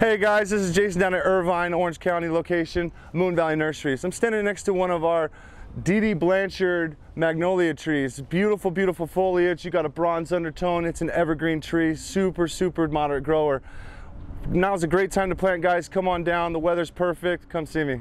Hey guys, this is Jason down at Irvine, Orange County location, Moon Valley Nurseries. I'm standing next to one of our D.D. Blanchard magnolia trees. Beautiful, beautiful foliage. You got a bronze undertone. It's an evergreen tree. Super, super moderate grower. Now's a great time to plant, guys. Come on down. The weather's perfect. Come see me.